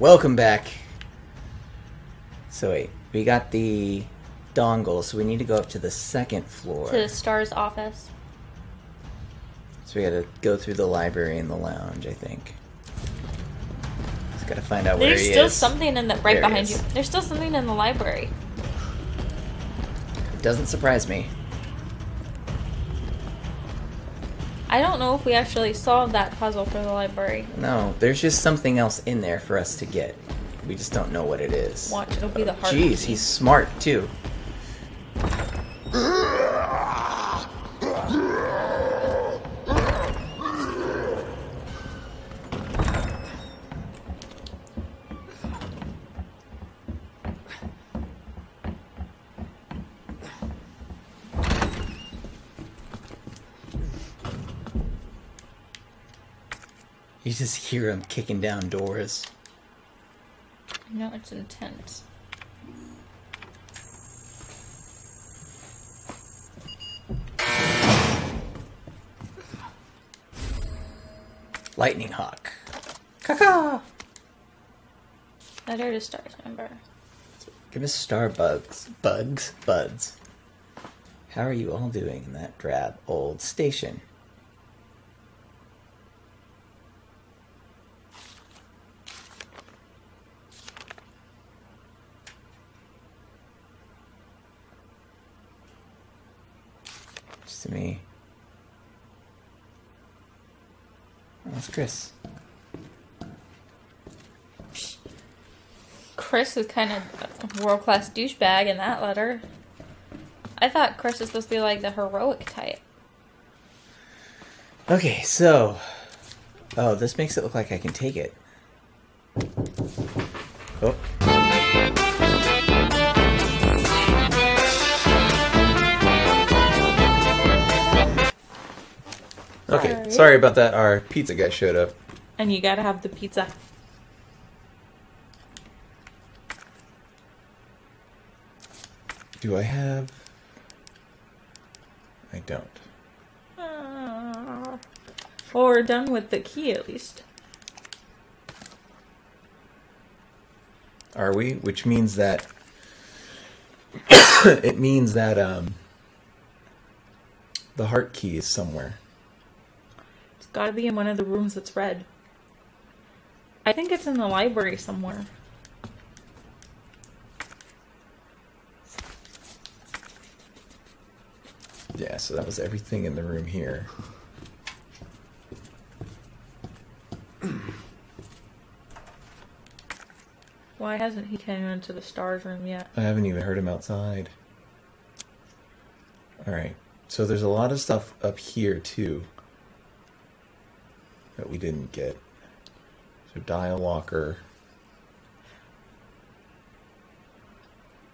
welcome back. So wait, we got the dongle, so we need to go up to the second floor. To the S.T.A.R.S. office. So we gotta go through the library and the lounge, I think. Just gotta find out where he is. There's still something in the right There behind you. There's still something in the library. It doesn't surprise me. I don't know if we actually solved that puzzle for the library. No, there's just something else in there for us to get. We just don't know what it is. Watch, it'll be the heart. Jeez, he's smart too. Just hear him kicking down doors. No, it's intense. Lightning Hawk. Caca! Letter to stars, remember. Give us Starbugs. Bugs. Buds. How are you all doing in that drab old station? To me. That's Chris. Chris is kind of a world class douchebag in that letter. I thought Chris was supposed to be like the heroic type. Okay, so. Oh, this makes it look like I can take it. Sorry. about that. Our pizza guy showed up. And you gotta have the pizza. Do I have. I don't. Ah. Well, we're done with the key at least. Are we? Which means that. it means that, um. The heart key is somewhere. Gotta be in one of the rooms that's red. I think it's in the library somewhere. Yeah, so that was everything in the room here. Why hasn't he came into the S.T.A.R.S. room yet? I haven't even heard him outside. Alright, so there's a lot of stuff up here too didn't get. So, dial locker.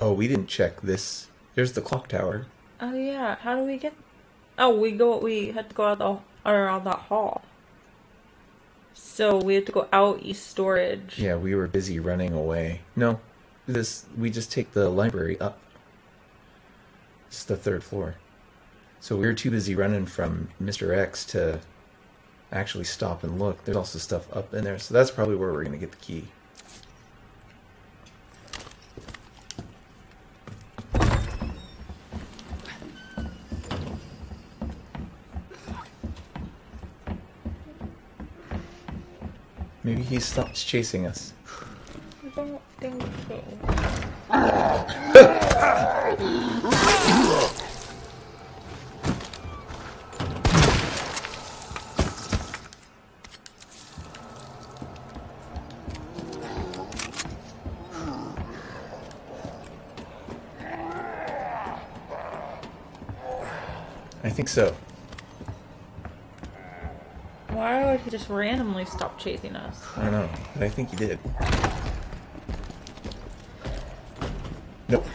Oh, we didn't check this. There's the clock tower. Oh yeah, how do we get? Oh, we go. We had to go out the or out that hall. So we have to go out east storage. Yeah, we were busy running away. No, this we just take the library up. It's the third floor. So we were too busy running from Mr. X to actually stop and look. There's also stuff up in there, so that's probably where we're gonna get the key. Maybe he stops chasing us. I don't think so. think so. Why would he just randomly stop chasing us? I don't know, but I think he did. Nope.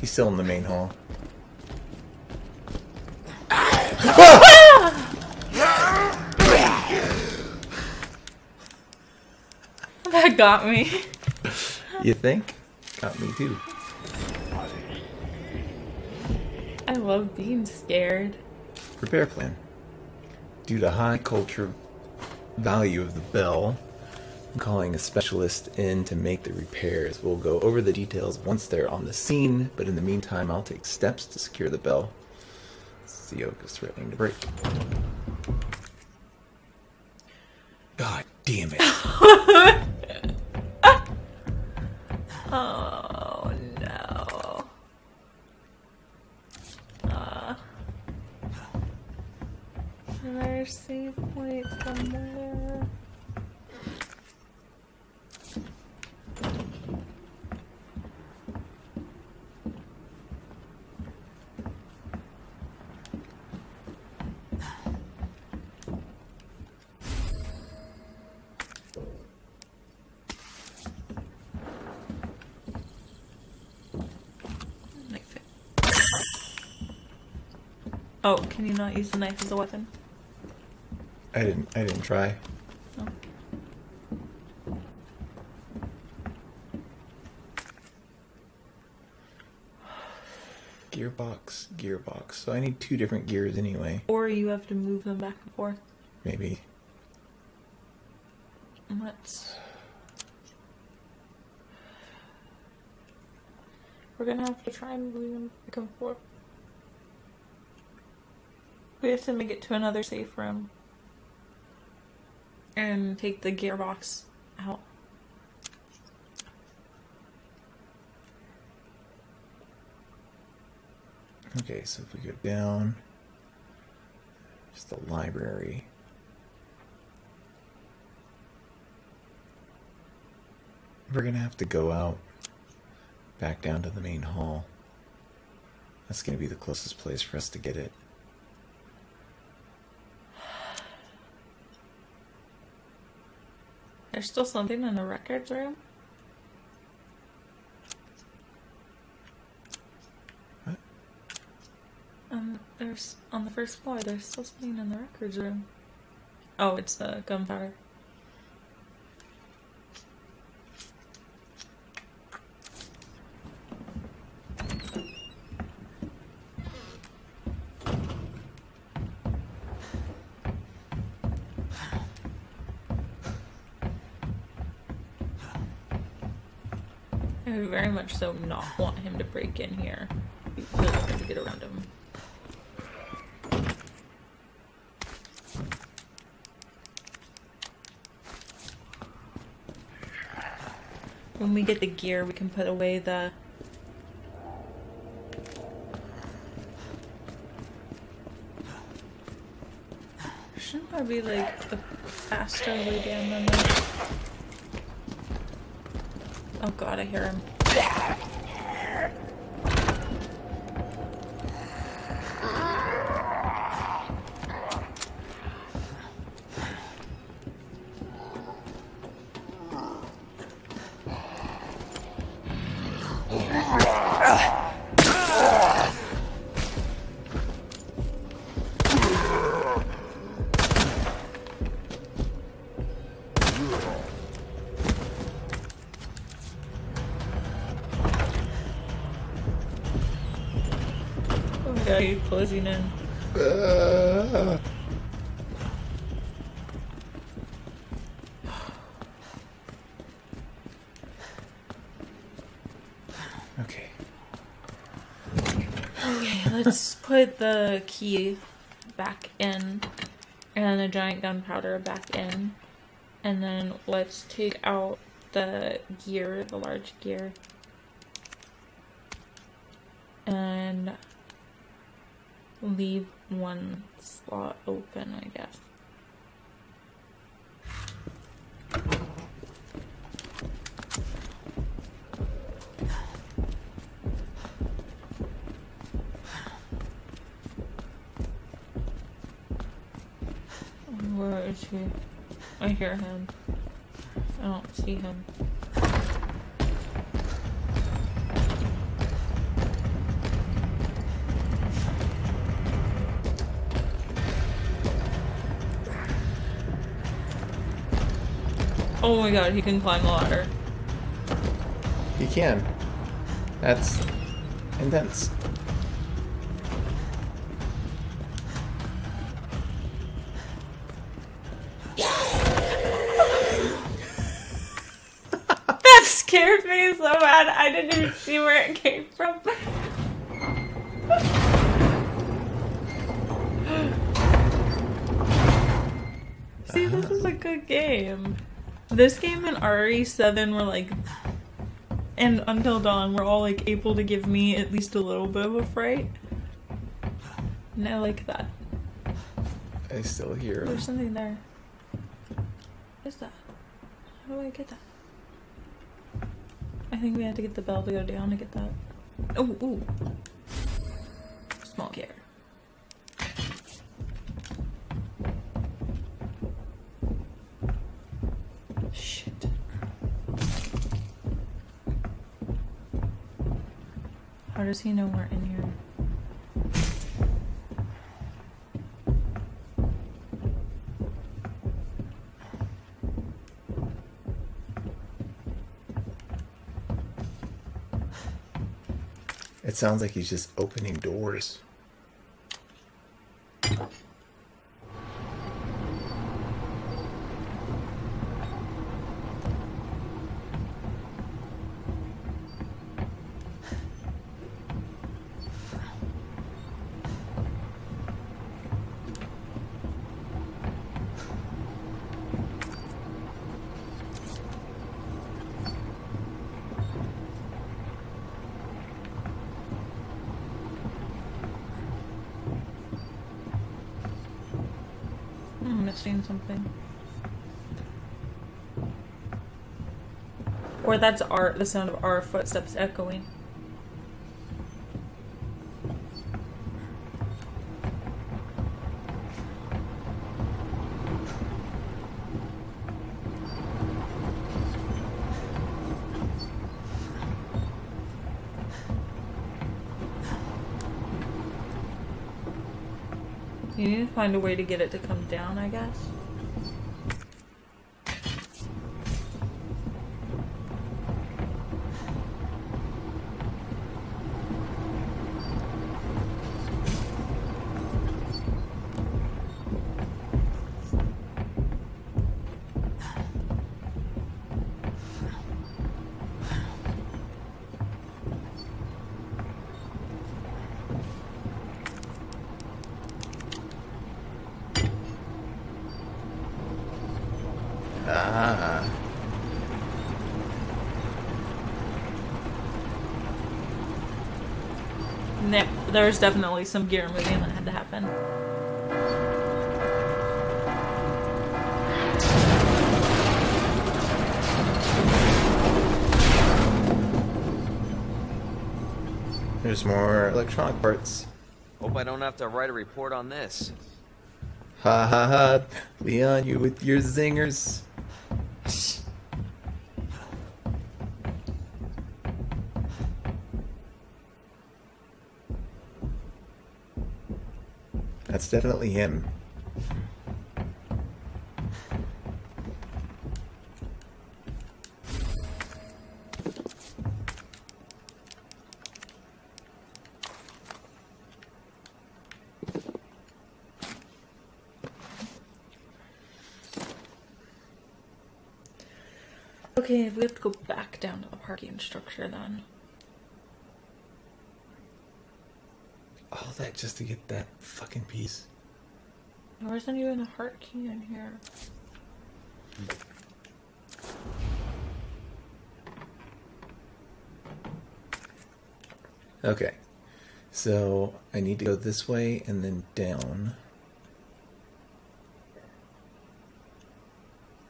He's still in the main hall. That got me. You think? Got me too. Love being scared. Repair plan. Due to high culture value of the bell, I'm calling a specialist in to make the repairs. We'll go over the details once they're on the scene, but in the meantime, I'll take steps to secure the bell. The yoke is threatening to break. God damn it. Oh no. Uh, there's save point somewhere. Knife it. Oh, can you not use the knife as a weapon? I didn't I didn't try. No. Gearbox, gearbox. So I need two different gears anyway. Or you have to move them back and forth. Maybe. Let's. We're gonna have to try and move them back and forth. We have to make it to another safe room. And take the gearbox out. Okay, so if we go down, it's the library. We're gonna have to go out back down to the main hall. That's gonna be the closest place for us to get it. There's still something in the records room. What? Um, there's on the first floor. There's still something in the records room. Oh, it's the gunpowder. Much so not want him to break in here. Really hard to get around him. When we get the gear, we can put away the. Shouldn't there be like a faster way down than that? Oh god, I hear him. Yeah. My closing in. Uh, okay. Okay, let's put the key back in and the giant gunpowder back in. And then let's take out the gear, the large gear. And leave one slot open, I guess. Where is he? I hear him. I don't see him. Oh my god, he can climb the ladder. He can. That's intense. That scared me so bad. I didn't even see where it came from. see, this is a good game. This game and RE7 were like, and Until Dawn were all like able to give me at least a little bit of a fright. And I like that. I still hear him. There's something there. What is that? How do I get that? I think we had to get the bell to go down to get that. Oh, ooh. Does he know we're in here? It sounds like he's just opening doors. Something. Or that's our the sound of our footsteps echoing. Find a way to get it to come down, I guess. Yep, there was definitely some gear moving that had to happen. There's more electronic parts. Hope I don't have to write a report on this. Ha ha ha. Leon, you with your zingers. Definitely him. Okay, we have to go back down to the parking structure then. All that just to get that fucking piece. There isn't even a heart key in here. Okay. So I need to go this way and then down.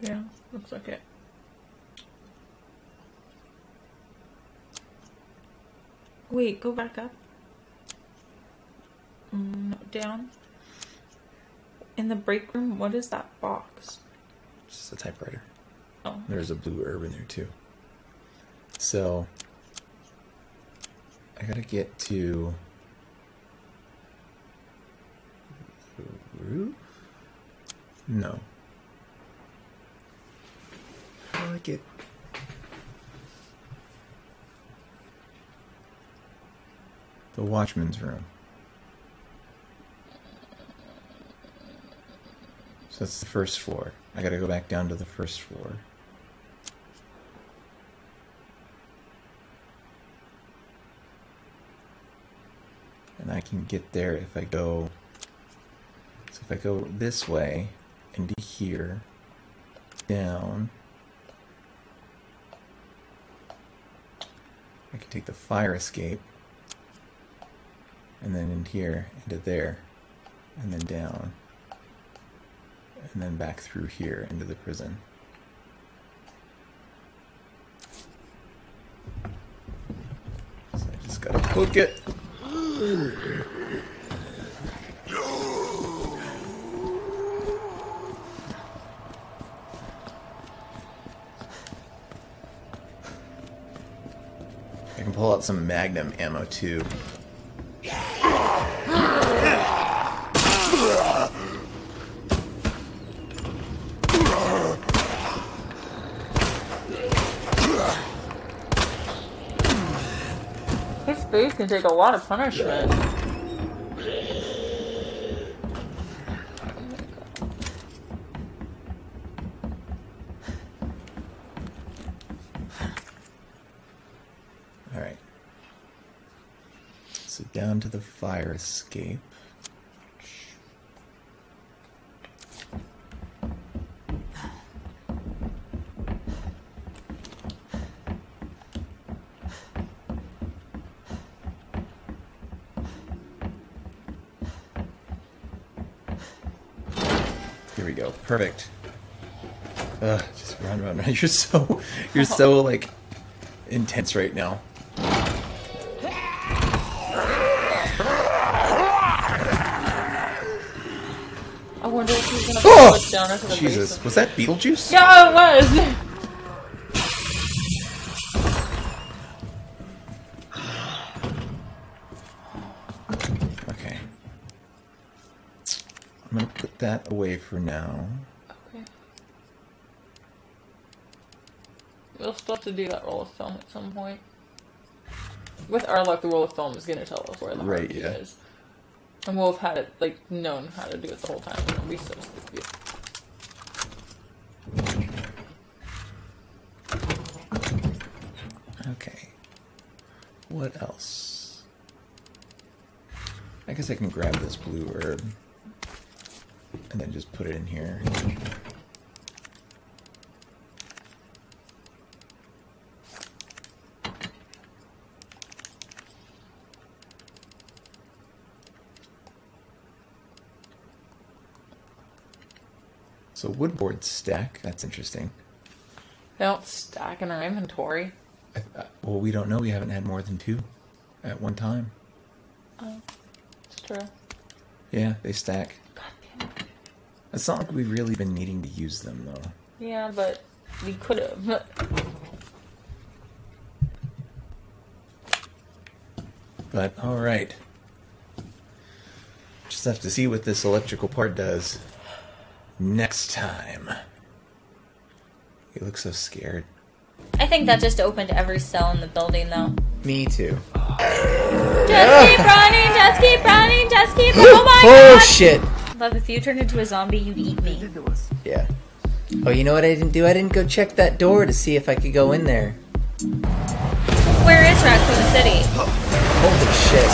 Yeah, looks like it. Wait, go back up. Mm, down. In the break room, what is that box? It's just a typewriter. Oh, There's a blue herb in there too. So I gotta get to the roof? No. I get the watchman's room? So that's the first floor. I gotta go back down to the first floor. And I can get there if I go, so if I go this way, into here, down, I can take the fire escape, and then in here, into there, and then down. And then back through here into the prison. So I just gotta book it. I can pull out some magnum ammo too. His can take a lot of punishment. Alright. So down to the fire escape. Here we go. Perfect. Ugh, just run, run, run. You're so, you're so like intense right now. I wonder if he's gonna Oh! down into the Jesus, basement. was that Beetlejuice? Yeah, it was. that away for now. Okay. We'll still have to do that roll of film at some point. With our luck, the roll of film is gonna tell us where the Right, yeah. is. And we'll have had it, like, known how to do it the whole time. It'll be so stupid. Okay. What else? I guess I can grab this blue herb and then just put it in here. So wood woodboard stack, that's interesting. They don't stack in our inventory. I, I, well, we don't know. We haven't had more than two at one time. Oh, it's true. Yeah, they stack. God damn it. It's not like we've really been needing to use them, though. Yeah, but we could have. But, alright. Just have to see what this electrical part does next time. You look so scared. I think that just opened every cell in the building, though. Me too. Just keep running, just keep running, just keep. Oh my oh, god! shit! Love, if you turned into a zombie, you'd eat me. Yeah. Oh, you know what I didn't do? I didn't go check that door to see if I could go in there. Where is Raccoon City? Holy shit.